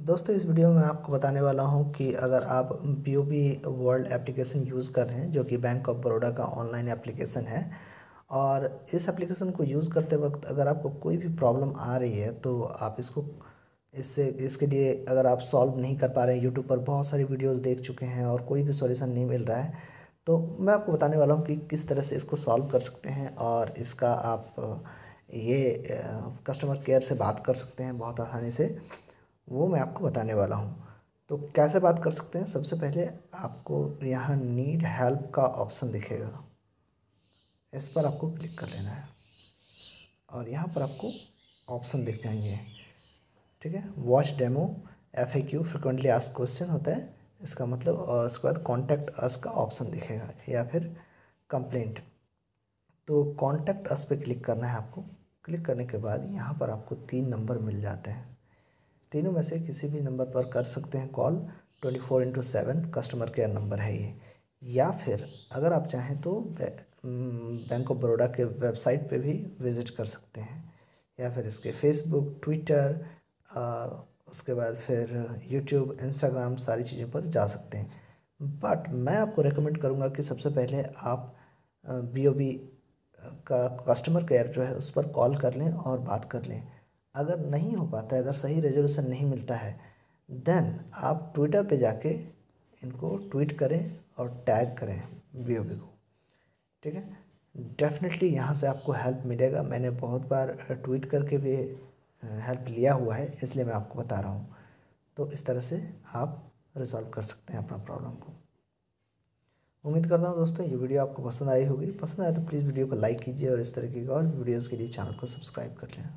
दोस्तों, इस वीडियो में आपको बताने वाला हूँ कि अगर आप B O B world application use कर रहे हैं, जो कि बैंक ऑफ़ बड़ौदा का ऑनलाइन एप्लीकेशन है, और इस एप्लीकेशन को यूज़ करते वक्त अगर आपको कोई भी प्रॉब्लम आ रही है तो आप इसको, इससे, इसके लिए अगर आप सॉल्व नहीं कर पा रहे हैं यूट्यूब पर बहुत सारी वीडियोज़ देख चुके हैं और कोई भी सॉल्यूशन नहीं मिल रहा है तो मैं आपको बताने वाला हूँ कि किस तरह से इसको सॉल्व कर सकते हैं और इसका आप ये कस्टमर केयर से बात कर सकते हैं बहुत आसानी से। वो मैं आपको बताने वाला हूँ। तो कैसे बात कर सकते हैं? सबसे पहले आपको यहाँ नीड हेल्प का ऑप्शन दिखेगा। इस पर आपको क्लिक कर लेना है। और यहाँ पर आपको ऑप्शन दिख जाएँगे। ठीक है? Watch demo F A Q frequently ask question होता है। इसका मतलब और उसके बाद कॉन्टैक्ट अस का ऑप्शन दिखेगा या फिर कंप्लेंट तो कॉन्टैक्ट अस पे क्लिक करना है आपको। क्लिक करने के बाद यहाँ पर आपको तीन नंबर मिल जाते हैं। तीनों में से किसी भी नंबर पर कर सकते हैं call. Twenty four into seven, customer care number है ये। या फिर अगर आप चाहें तो बैंक ऑफ़ बड़ौदा के वेबसाइट पे भी विज़िट कर सकते हैं। या फिर इसके फेसबुक, ट्विटर उसके बाद फिर यूट्यूब, इंस्टाग्राम, सारी चीज़ों पर जा सकते हैं। बट मैं आपको रेकमेंड करूँगा कि सबसे पहले आप बी का कस्टमर केयर जो है उस पर कॉल कर लें और बात कर लें। अगर नहीं हो पाता है, अगर सही रेजोल्यूशन नहीं मिलता है देन आप ट्विटर पे जाके इनको ट्वीट करें और टैग करें बी को। ठीक है? डेफिनेटली यहाँ से आपको हेल्प मिलेगा। मैंने बहुत बार ट्वीट करके भी हेल्प लिया हुआ है, इसलिए मैं आपको बता रहा हूँ। तो इस तरह से आप रिजॉल्व कर सकते हैं अपना प्रॉब्लम को। उम्मीद करता हूँ दोस्तों, ये वीडियो आपको पसंद आई होगी। पसंद आए तो प्लीज़ वीडियो को लाइक कीजिए और इस तरह की और वीडियोज़ के लिए चैनल को सब्सक्राइब कर लें।